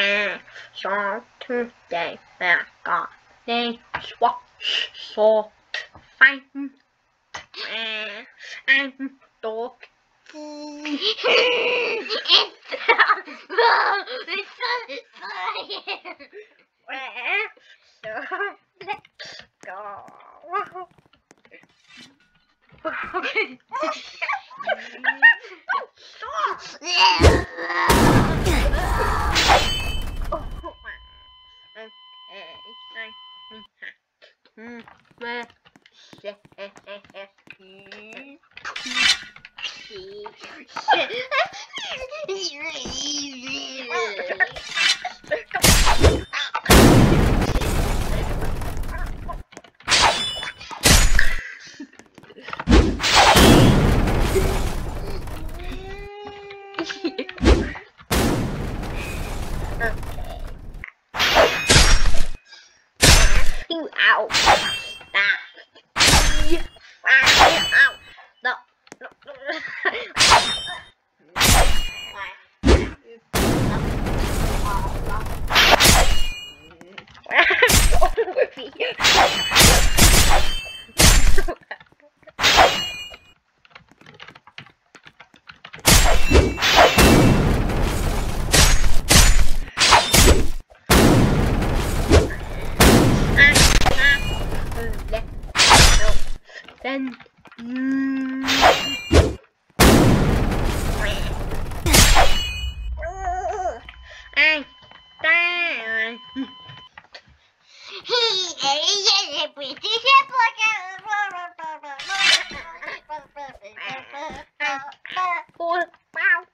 Guys, so today I got a swap so fine. I'm dog. it's So let's go. You ow. Ah. Yeah. Ah, ow. No. No. Then. Mm. Ôi, bao.